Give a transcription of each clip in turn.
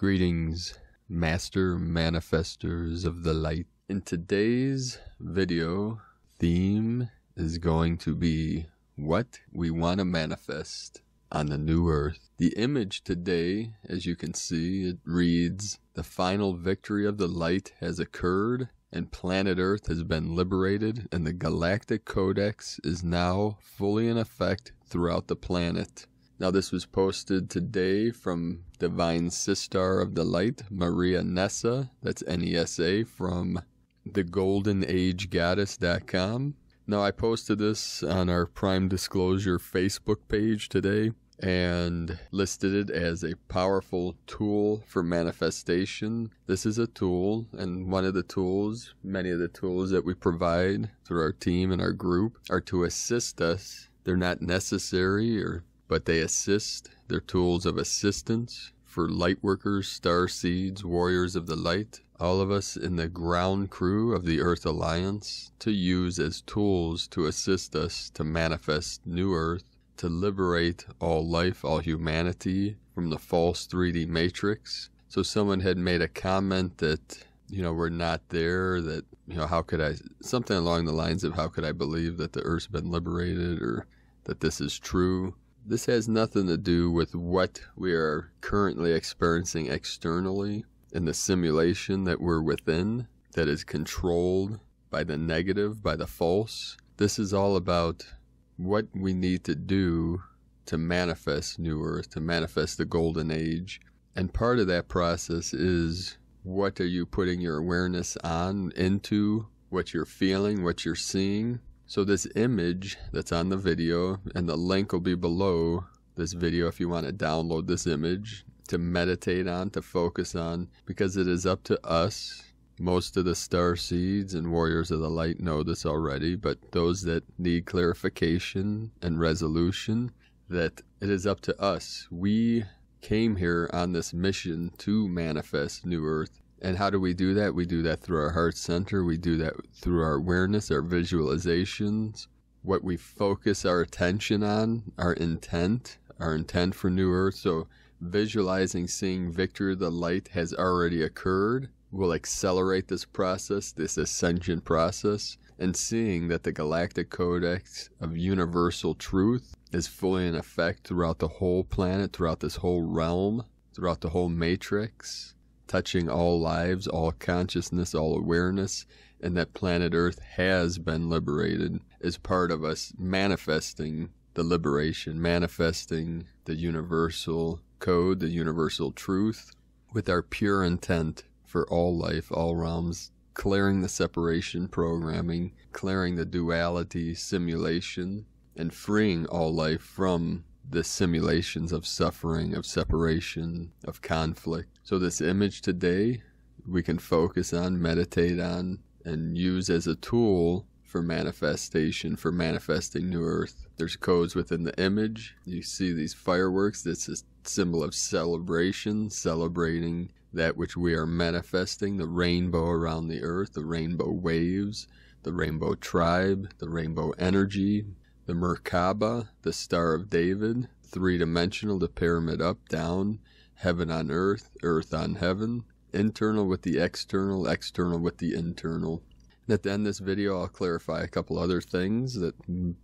Greetings, Master Manifestors of the Light. In today's video, theme is going to be what we want to manifest on the new earth. The image today, as you can see, it reads, The final victory of the light has occurred and planet Earth has been liberated and the Galactic Codex is now fully in effect throughout the planet. Now, this was posted today from Divine Sistar of the Light, Maria Nessa, that's N E S A, from thegoldenagegoddess.com. Now, I posted this on our Prime Disclosure Facebook page today and listed it as a powerful tool for manifestation. This is a tool, and one of the tools, many of the tools that we provide through our team and our group, are to assist us. They're not necessary or but they assist. They're tools of assistance for light workers, star seeds, warriors of the light, all of us in the ground crew of the Earth Alliance to use as tools to assist us to manifest new Earth, to liberate all life, all humanity from the false 3D matrix. So someone had made a comment that, you know, we're not there, that, you know, how could I, something along the lines of how could I believe that the Earth's been liberated or that this is true. This has nothing to do with what we are currently experiencing externally in the simulation that we're within that is controlled by the negative, by the false. This is all about what we need to do to manifest New Earth, to manifest the Golden Age. And part of that process is what are you putting your awareness on, into, what you're feeling, what you're seeing, so this image that's on the video, and the link will be below this video if you want to download this image to meditate on, to focus on, because it is up to us. Most of the star seeds and warriors of the light know this already, but those that need clarification and resolution, that it is up to us. We came here on this mission to manifest New Earth and how do we do that? We do that through our heart center. We do that through our awareness, our visualizations, what we focus our attention on, our intent, our intent for New Earth. So visualizing seeing victory the light has already occurred will accelerate this process, this ascension process, and seeing that the galactic codex of universal truth is fully in effect throughout the whole planet, throughout this whole realm, throughout the whole matrix touching all lives, all consciousness, all awareness, and that planet Earth has been liberated is part of us manifesting the liberation, manifesting the universal code, the universal truth, with our pure intent for all life, all realms, clearing the separation programming, clearing the duality simulation, and freeing all life from the simulations of suffering, of separation, of conflict. So, this image today we can focus on, meditate on, and use as a tool for manifestation, for manifesting new earth. There's codes within the image. You see these fireworks. This is a symbol of celebration, celebrating that which we are manifesting, the rainbow around the earth, the rainbow waves, the rainbow tribe, the rainbow energy, the Merkaba, the Star of David, three dimensional, the pyramid up, down, heaven on earth, earth on heaven, internal with the external, external with the internal. And at the end of this video, I'll clarify a couple other things that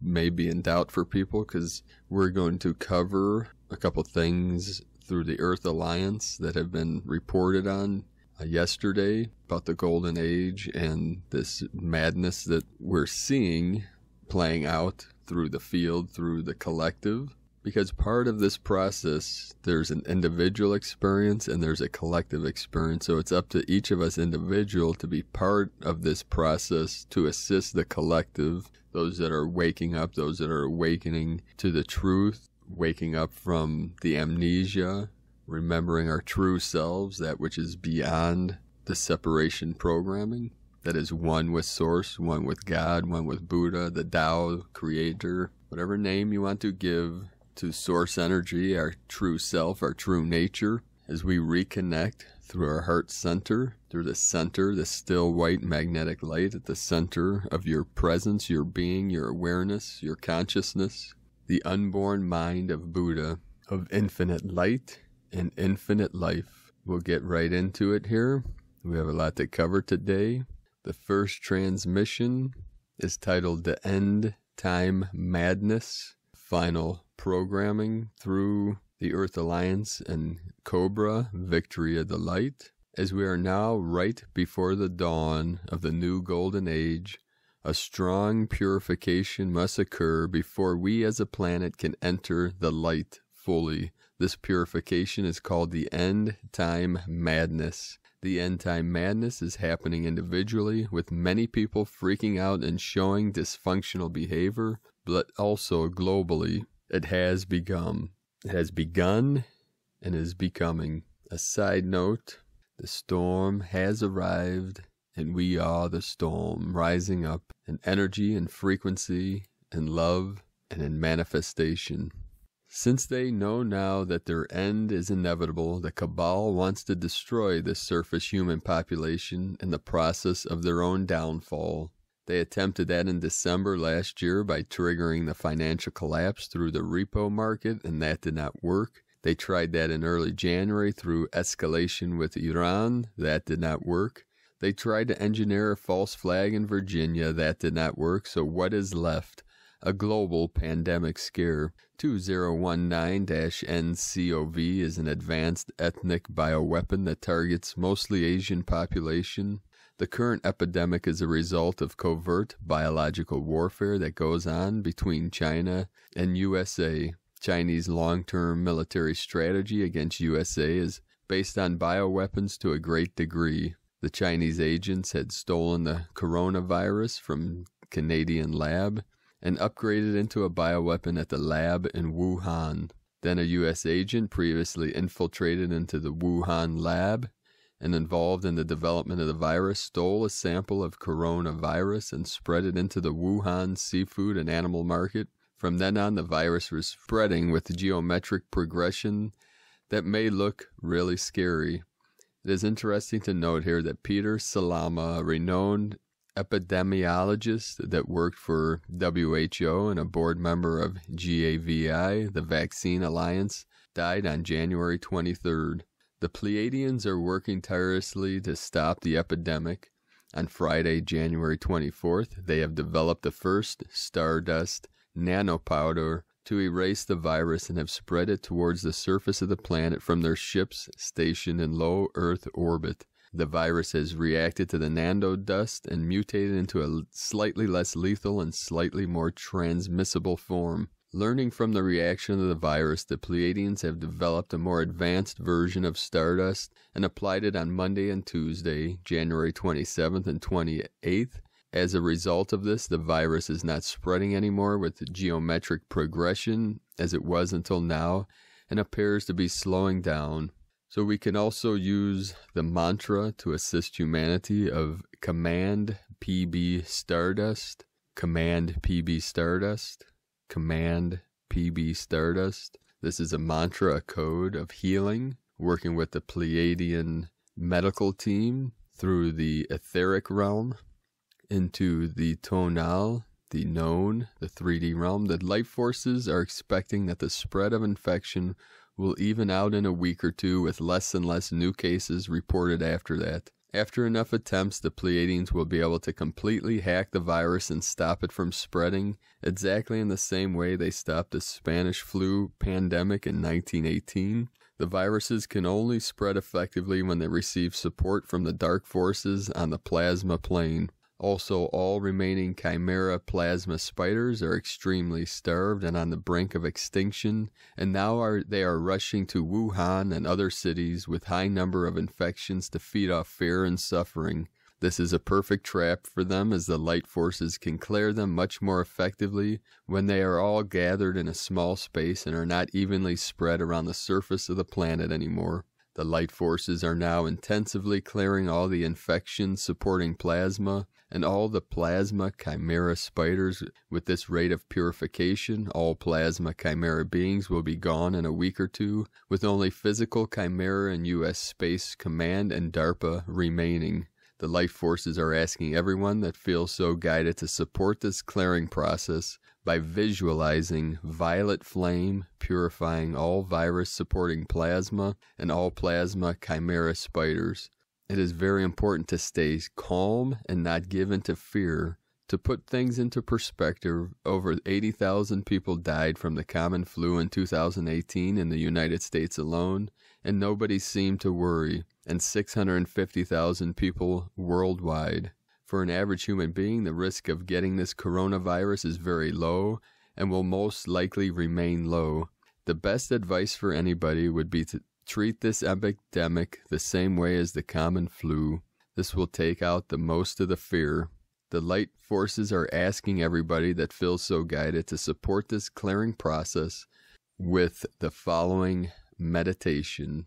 may be in doubt for people because we're going to cover a couple things through the Earth Alliance that have been reported on uh, yesterday about the Golden Age and this madness that we're seeing playing out through the field, through the collective. Because part of this process, there's an individual experience and there's a collective experience. So it's up to each of us individual to be part of this process to assist the collective, those that are waking up, those that are awakening to the truth, waking up from the amnesia, remembering our true selves, that which is beyond the separation programming that is one with Source, one with God, one with Buddha, the Tao, Creator, whatever name you want to give to Source Energy, our true self, our true nature, as we reconnect through our heart center, through the center, the still white magnetic light at the center of your presence, your being, your awareness, your consciousness, the unborn mind of Buddha, of infinite light and infinite life we'll get right into it here. We have a lot to cover today. The first transmission is titled The End Time Madness, final programming through the Earth Alliance and Cobra, Victory of the Light. As we are now right before the dawn of the new golden age, a strong purification must occur before we as a planet can enter the light fully. This purification is called the end time madness. The end time madness is happening individually, with many people freaking out and showing dysfunctional behavior, but also globally. It has begun. It has begun and is becoming. A side note the storm has arrived, and we are the storm, rising up in energy and frequency, in love and in manifestation. Since they know now that their end is inevitable, the Cabal wants to destroy the surface human population in the process of their own downfall. They attempted that in December last year by triggering the financial collapse through the repo market, and that did not work. They tried that in early January through escalation with Iran. That did not work. They tried to engineer a false flag in Virginia. That did not work. So, what is left? A global pandemic scare. 2019-NCOV is an advanced ethnic bioweapon that targets mostly Asian population. The current epidemic is a result of covert biological warfare that goes on between China and USA. Chinese long-term military strategy against USA is based on bioweapons to a great degree. The Chinese agents had stolen the coronavirus from Canadian lab and upgraded into a bioweapon at the lab in Wuhan. Then a U.S. agent previously infiltrated into the Wuhan lab and involved in the development of the virus stole a sample of coronavirus and spread it into the Wuhan seafood and animal market. From then on, the virus was spreading with a geometric progression that may look really scary. It is interesting to note here that Peter Salama, a renowned epidemiologist that worked for WHO and a board member of GAVI, the Vaccine Alliance, died on January 23rd. The Pleiadians are working tirelessly to stop the epidemic. On Friday, January 24th, they have developed the first stardust nanopowder to erase the virus and have spread it towards the surface of the planet from their ships stationed in low Earth orbit. The virus has reacted to the nano dust and mutated into a slightly less lethal and slightly more transmissible form. Learning from the reaction of the virus, the Pleiadians have developed a more advanced version of Stardust and applied it on Monday and Tuesday, January 27th and 28th. As a result of this, the virus is not spreading anymore with geometric progression as it was until now and appears to be slowing down. So we can also use the mantra to assist humanity of Command PB Stardust, Command PB Stardust, Command PB Stardust. This is a mantra, a code of healing, working with the Pleiadian medical team through the etheric realm into the tonal, the known, the 3D realm. The life forces are expecting that the spread of infection will even out in a week or two with less and less new cases reported after that. After enough attempts, the Pleiadians will be able to completely hack the virus and stop it from spreading, exactly in the same way they stopped the Spanish flu pandemic in 1918. The viruses can only spread effectively when they receive support from the dark forces on the plasma plane. Also, all remaining Chimera plasma spiders are extremely starved and on the brink of extinction, and now are, they are rushing to Wuhan and other cities with high number of infections to feed off fear and suffering. This is a perfect trap for them as the light forces can clear them much more effectively when they are all gathered in a small space and are not evenly spread around the surface of the planet anymore. The light forces are now intensively clearing all the infection supporting plasma and all the plasma chimera spiders. With this rate of purification, all plasma chimera beings will be gone in a week or two, with only physical chimera and U.S. Space Command and DARPA remaining. The life forces are asking everyone that feels so guided to support this clearing process by visualizing violet flame purifying all virus supporting plasma and all plasma chimera spiders. It is very important to stay calm and not give in to fear. To put things into perspective, over 80,000 people died from the common flu in 2018 in the United States alone, and nobody seemed to worry, and 650,000 people worldwide. For an average human being, the risk of getting this coronavirus is very low and will most likely remain low. The best advice for anybody would be to treat this epidemic the same way as the common flu. This will take out the most of the fear. The light forces are asking everybody that feels so guided to support this clearing process with the following meditation.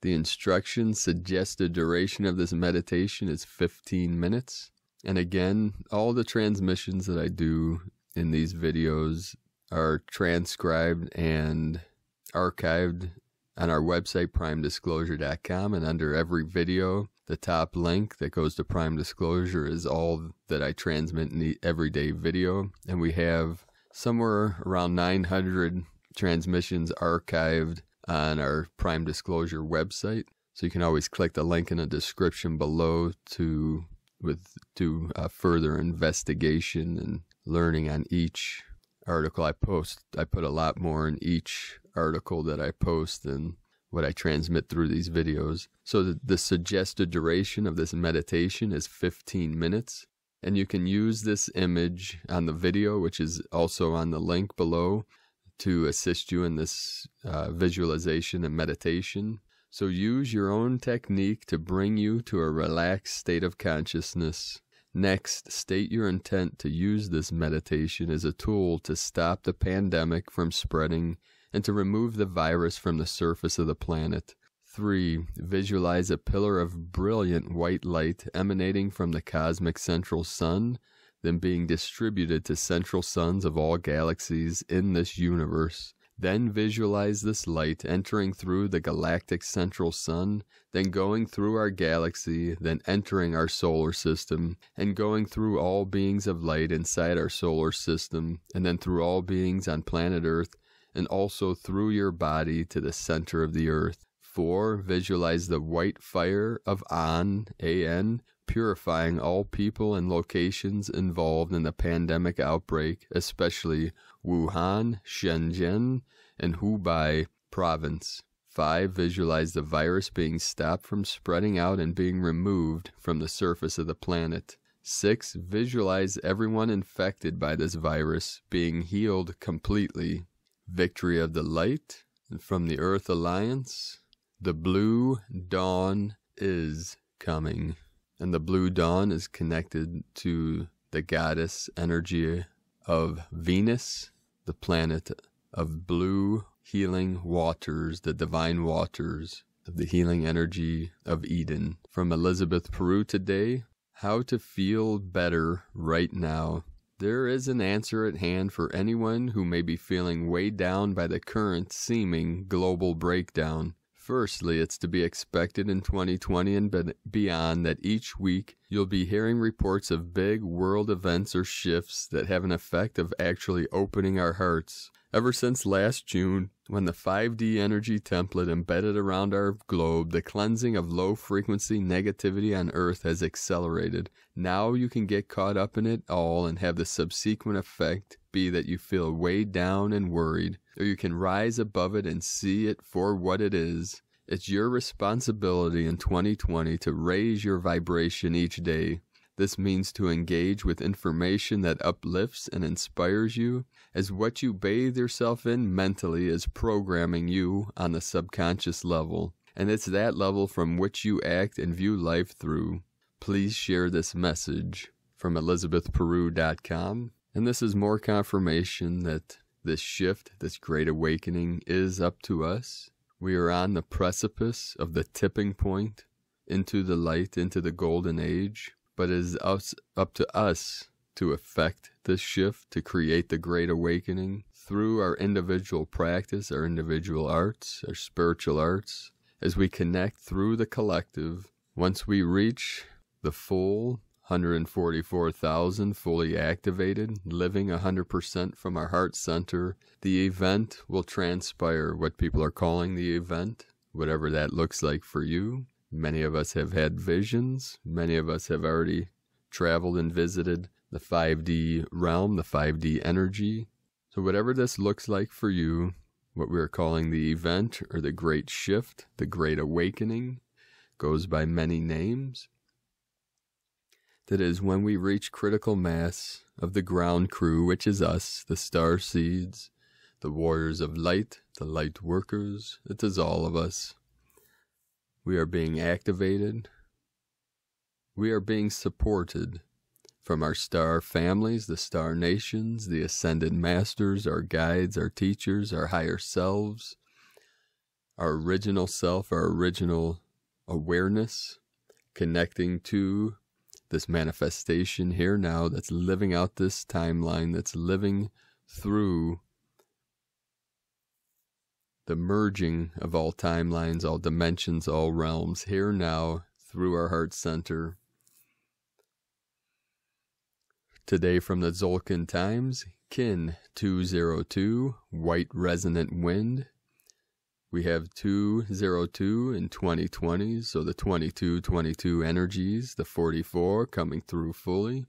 The instructions suggested duration of this meditation is 15 minutes. And again, all the transmissions that I do in these videos are transcribed and archived on our website, primedisclosure.com. And under every video, the top link that goes to Prime Disclosure is all that I transmit in the everyday video. And we have somewhere around 900 transmissions archived on our Prime Disclosure website. So you can always click the link in the description below to with do uh, further investigation and learning on each article I post. I put a lot more in each article that I post than what I transmit through these videos. So the, the suggested duration of this meditation is 15 minutes. And you can use this image on the video, which is also on the link below, to assist you in this uh, visualization and meditation. So use your own technique to bring you to a relaxed state of consciousness. Next, state your intent to use this meditation as a tool to stop the pandemic from spreading and to remove the virus from the surface of the planet. 3. Visualize a pillar of brilliant white light emanating from the cosmic central sun, then being distributed to central suns of all galaxies in this universe. Then visualize this light entering through the galactic central sun, then going through our galaxy, then entering our solar system, and going through all beings of light inside our solar system, and then through all beings on planet Earth, and also through your body to the center of the earth. 4. Visualize the white fire of An, A-N, purifying all people and locations involved in the pandemic outbreak, especially Wuhan, Shenzhen, and Hubei province. 5. Visualize the virus being stopped from spreading out and being removed from the surface of the planet. 6. Visualize everyone infected by this virus being healed completely. Victory of the Light from the Earth Alliance. The Blue Dawn is coming. And the Blue Dawn is connected to the goddess energy of Venus the planet of blue healing waters, the divine waters of the healing energy of Eden. From Elizabeth Peru today, how to feel better right now. There is an answer at hand for anyone who may be feeling weighed down by the current seeming global breakdown. Firstly, it's to be expected in 2020 and beyond that each week you'll be hearing reports of big world events or shifts that have an effect of actually opening our hearts. Ever since last June, when the 5D energy template embedded around our globe, the cleansing of low frequency negativity on Earth has accelerated. Now you can get caught up in it all and have the subsequent effect be that you feel weighed down and worried, or you can rise above it and see it for what it is. It's your responsibility in 2020 to raise your vibration each day. This means to engage with information that uplifts and inspires you, as what you bathe yourself in mentally is programming you on the subconscious level, and it's that level from which you act and view life through. Please share this message from ElizabethPeru.com and this is more confirmation that this shift, this great awakening, is up to us. We are on the precipice of the tipping point into the light, into the golden age. But it is us, up to us to effect this shift, to create the great awakening through our individual practice, our individual arts, our spiritual arts, as we connect through the collective. Once we reach the full 144,000 fully activated, living 100% from our heart center. The event will transpire what people are calling the event, whatever that looks like for you. Many of us have had visions. Many of us have already traveled and visited the 5D realm, the 5D energy. So, whatever this looks like for you, what we're calling the event or the great shift, the great awakening, goes by many names. That is, when we reach critical mass of the ground crew, which is us, the star seeds, the warriors of light, the light workers, it is all of us. We are being activated. We are being supported from our star families, the star nations, the ascended masters, our guides, our teachers, our higher selves, our original self, our original awareness, connecting to this manifestation here now that's living out this timeline, that's living through the merging of all timelines, all dimensions, all realms, here now through our heart center. Today from the Tzolk'in Times, Kin 202, White Resonant Wind, we have 202 in 2020, so the 22 22 energies, the 44 coming through fully.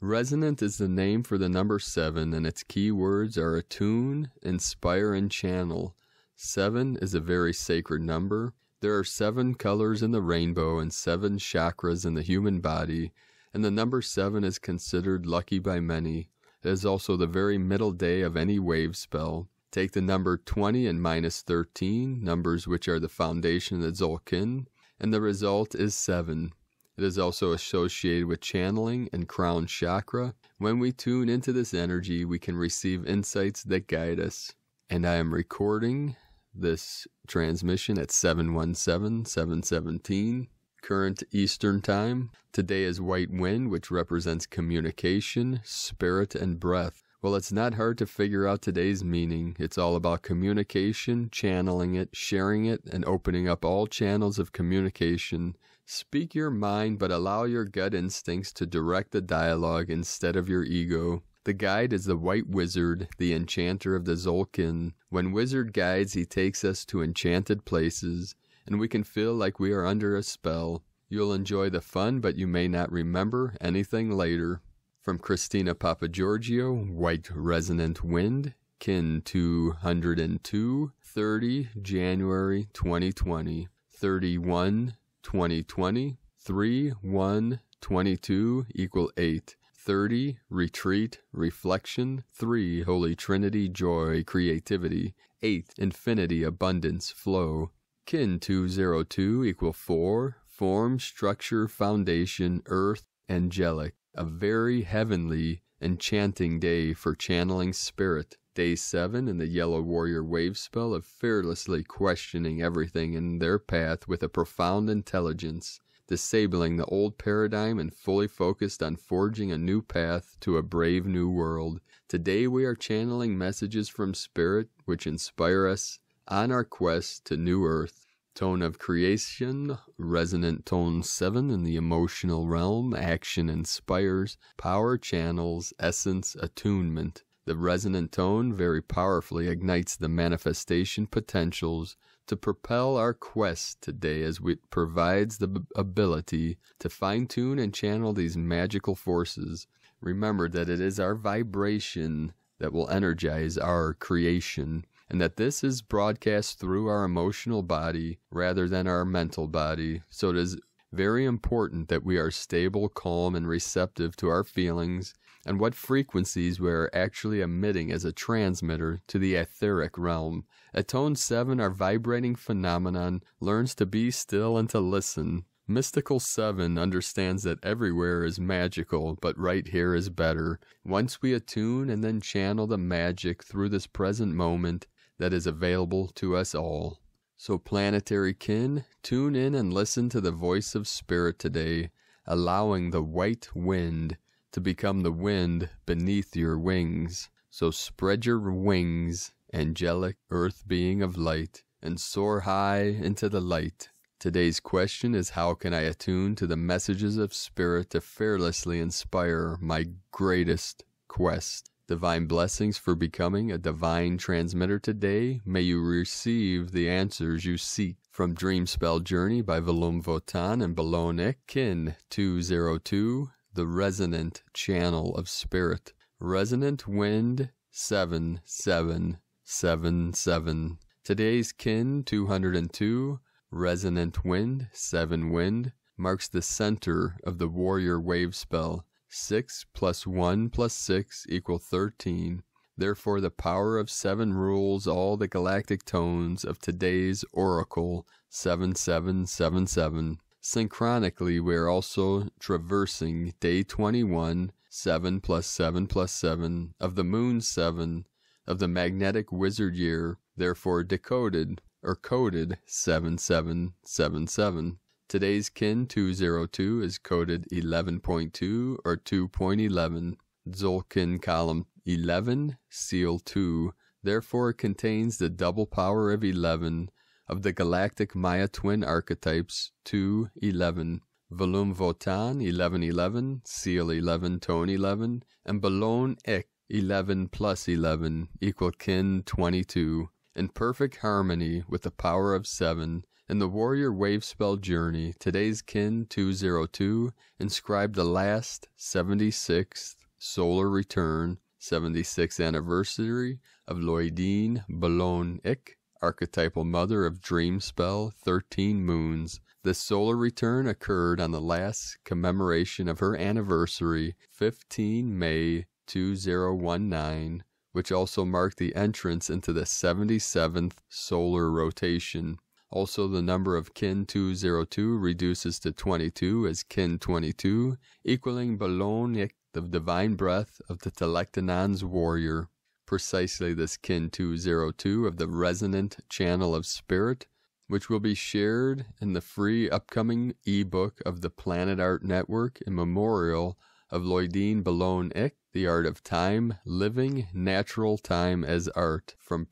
Resonant is the name for the number 7, and its key words are attune, inspire, and channel. 7 is a very sacred number. There are seven colors in the rainbow and seven chakras in the human body, and the number 7 is considered lucky by many. It is also the very middle day of any wave spell. Take the number 20 and minus 13, numbers which are the foundation of the Tzolk'in, and the result is 7. It is also associated with channeling and crown chakra. When we tune into this energy, we can receive insights that guide us. And I am recording this transmission at 717 717 current Eastern Time. Today is White Wind, which represents communication, spirit, and breath. Well, it's not hard to figure out today's meaning. It's all about communication, channeling it, sharing it, and opening up all channels of communication. Speak your mind, but allow your gut instincts to direct the dialogue instead of your ego. The guide is the white wizard, the enchanter of the Tzolk'in. When wizard guides, he takes us to enchanted places, and we can feel like we are under a spell. You'll enjoy the fun, but you may not remember anything later. From Christina Papagiorgio, White Resonant Wind, Kin 202, 30 January 2020, 31 2020, 3 1 22 equal 8. 30 retreat reflection 3 holy trinity joy creativity 8 infinity abundance flow kin 202 equal 4 form structure foundation earth angelic a very heavenly, enchanting day for channeling spirit. Day 7 in the Yellow Warrior wave spell of fearlessly questioning everything in their path with a profound intelligence, disabling the old paradigm and fully focused on forging a new path to a brave new world. Today we are channeling messages from Spirit which inspire us on our quest to new earth. Tone of creation, resonant tone 7 in the emotional realm, action inspires, power channels, essence attunement. The resonant tone very powerfully ignites the manifestation potentials to propel our quest today as it provides the ability to fine tune and channel these magical forces. Remember that it is our vibration that will energize our creation and that this is broadcast through our emotional body rather than our mental body. So it is very important that we are stable, calm, and receptive to our feelings and what frequencies we are actually emitting as a transmitter to the etheric realm. At tone 7, our vibrating phenomenon learns to be still and to listen. Mystical 7 understands that everywhere is magical, but right here is better. Once we attune and then channel the magic through this present moment, that is available to us all. So, planetary kin, tune in and listen to the voice of Spirit today, allowing the white wind to become the wind beneath your wings. So, spread your wings, angelic earth being of light, and soar high into the light. Today's question is How can I attune to the messages of Spirit to fearlessly inspire my greatest quest? Divine blessings for becoming a divine transmitter today. May you receive the answers you seek. From Dream Spell Journey by Valum Votan and Bolon Kin 202, The Resonant Channel of Spirit. Resonant Wind 7777. Today's Kin 202, Resonant Wind 7 Wind, marks the center of the Warrior Wave spell. 6 plus 1 plus 6 equal 13. Therefore, the power of 7 rules all the galactic tones of today's Oracle 7777. Synchronically, we are also traversing day 21 7 plus 7 plus 7 of the moon 7 of the magnetic wizard year, therefore decoded or coded 7777. Today's kin 202 is coded 11.2 or 2.11. Tzolk'in column 11, seal 2, therefore it contains the double power of 11 of the galactic Maya twin archetypes 2, 11. Valum Votan 1111, Seal 11, Tone 11, and Bolon Ik 11 plus 11 equal kin 22, in perfect harmony with the power of 7. In the Warrior Wave Spell Journey, today's kin 202 inscribed the last 76th solar return, 76th anniversary of Lloydine Bolon Ik, archetypal mother of Dream Spell 13 Moons, this solar return occurred on the last commemoration of her anniversary, 15 May 2019, which also marked the entrance into the 77th solar rotation. Also, the number of kin 202 reduces to 22 as kin 22, equaling Bolon the divine breath of the Telektonon's warrior. Precisely this kin 202 of the resonant channel of spirit which will be shared in the free upcoming ebook of the Planet Art Network in memorial of Lloydine Bolon Ik, The Art of Time, Living Natural Time as Art, from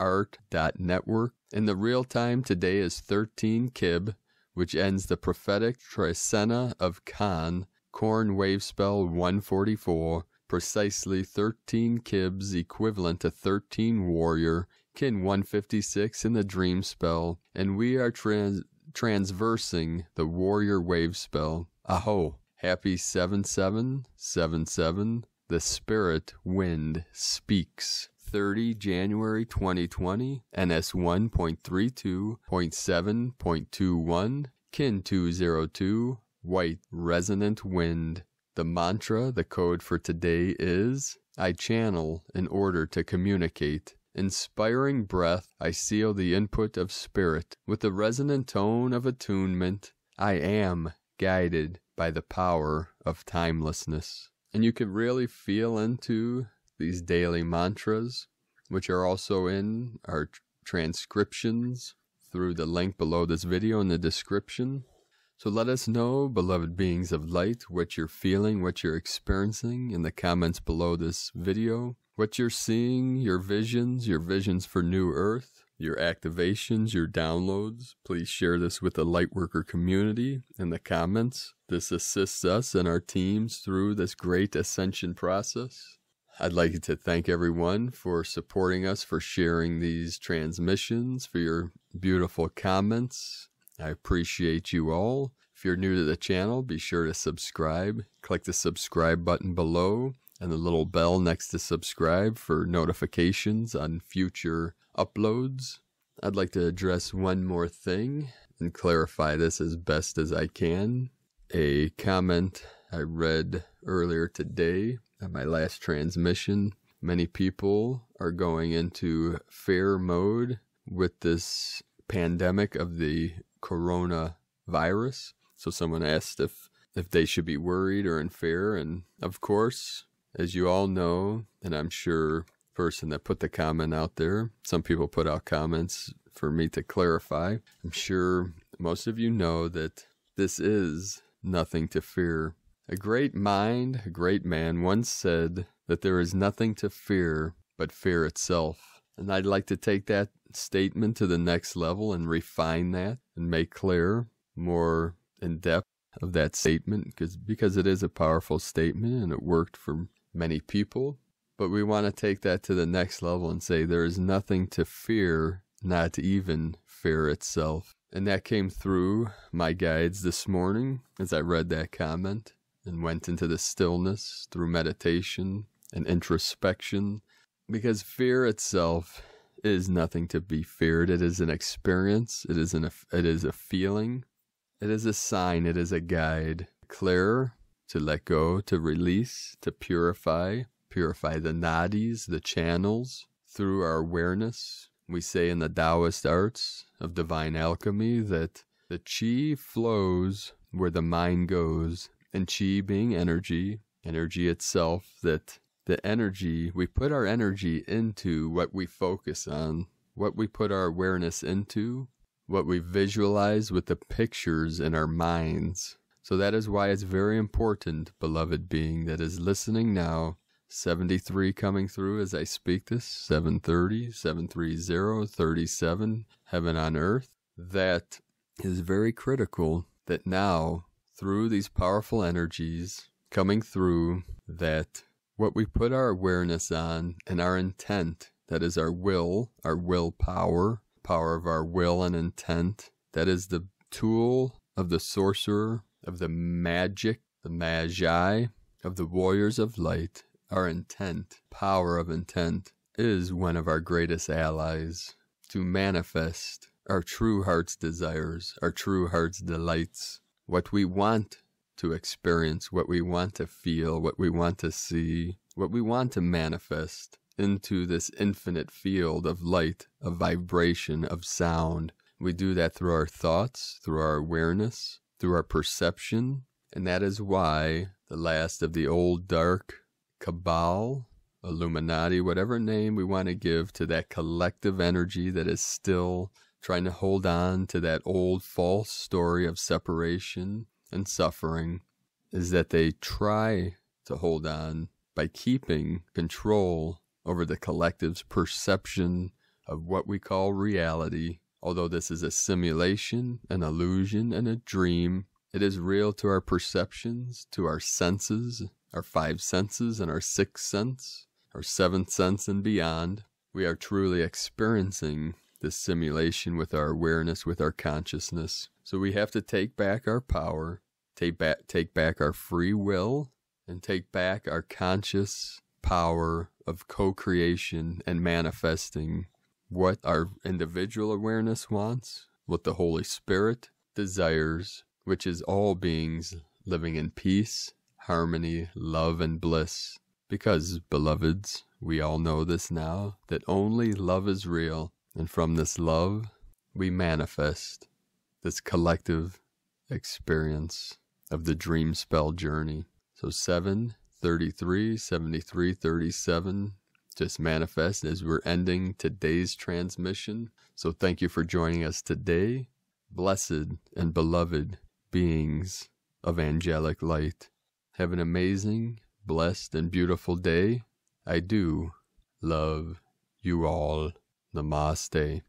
planetart.network. In the real time today is 13 Kib, which ends the prophetic Trecena of Kan, Corn Wave Spell 144, precisely 13 Kibs equivalent to 13 Warrior, Kin 156 in the Dream Spell, and we are trans- transversing the Warrior Wave Spell. Aho! Happy 7777. The Spirit Wind Speaks. 30 January 2020, NS 1.32.7.21, Kin 202, White Resonant Wind. The mantra, the code for today is I channel in order to communicate. Inspiring breath, I seal the input of spirit. With the resonant tone of attunement, I am guided by the power of timelessness. And you can really feel into these daily mantras, which are also in our transcriptions through the link below this video in the description. So let us know, beloved beings of light, what you're feeling, what you're experiencing in the comments below this video what you're seeing, your visions, your visions for New Earth, your activations, your downloads. Please share this with the Lightworker community in the comments. This assists us and our teams through this great ascension process. I'd like to thank everyone for supporting us, for sharing these transmissions, for your beautiful comments. I appreciate you all. If you're new to the channel, be sure to subscribe. Click the subscribe button below and the little bell next to subscribe for notifications on future uploads. I'd like to address one more thing and clarify this as best as I can. A comment I read earlier today at my last transmission. Many people are going into fear mode with this pandemic of the coronavirus. So someone asked if if they should be worried or in fear and of course as you all know, and I'm sure person that put the comment out there, some people put out comments for me to clarify. I'm sure most of you know that this is nothing to fear. A great mind, a great man once said that there is nothing to fear but fear itself. And I'd like to take that statement to the next level and refine that and make clear more in depth of that statement because because it is a powerful statement and it worked for many people. But we want to take that to the next level and say there is nothing to fear not even fear itself. And that came through my guides this morning as I read that comment and went into the stillness through meditation and introspection because fear itself is nothing to be feared. It is an experience. It is an it is a feeling. It is a sign. It is a guide. Clear to let go to release to purify. Purify the nadis the channels. Through our awareness we say in the Taoist arts of divine alchemy that the chi flows where the mind goes and chi being energy energy itself that the energy, we put our energy into what we focus on, what we put our awareness into, what we visualize with the pictures in our minds. So that is why it's very important, beloved being that is listening now. 73 coming through as I speak this, 730, 730, 37, heaven on earth. That is very critical that now, through these powerful energies coming through, that what we put our awareness on and our intent, that is our will, our willpower, power power of our will and intent, that is the tool of the sorcerer, of the magic, the magi, of the warriors of light, our intent, power of intent, is one of our greatest allies to manifest our true heart's desires, our true heart's delights, what we want to experience, what we want to feel, what we want to see, what we want to manifest into this infinite field of light, of vibration, of sound. We do that through our thoughts, through our awareness, through our perception, and that is why the last of the old dark cabal, Illuminati, whatever name we want to give to that collective energy that is still trying to hold on to that old false story of separation and suffering is that they try to hold on by keeping control over the collective's perception of what we call reality. Although this is a simulation, an illusion, and a dream, it is real to our perceptions, to our senses, our five senses and our sixth sense, our seventh sense and beyond. We are truly experiencing this simulation with our awareness, with our consciousness. So we have to take back our power take back take back our free will and take back our conscious power of co-creation and manifesting what our individual awareness wants, what the Holy Spirit desires, which is all beings living in peace, harmony, love, and bliss. Because, beloveds, we all know this now, that only love is real, and from this love we manifest this collective experience of the dream spell journey. So 7, 33, 73, 37 just manifest as we're ending today's transmission. So thank you for joining us today, blessed and beloved beings of angelic light. Have an amazing, blessed, and beautiful day. I do love you all. Namaste.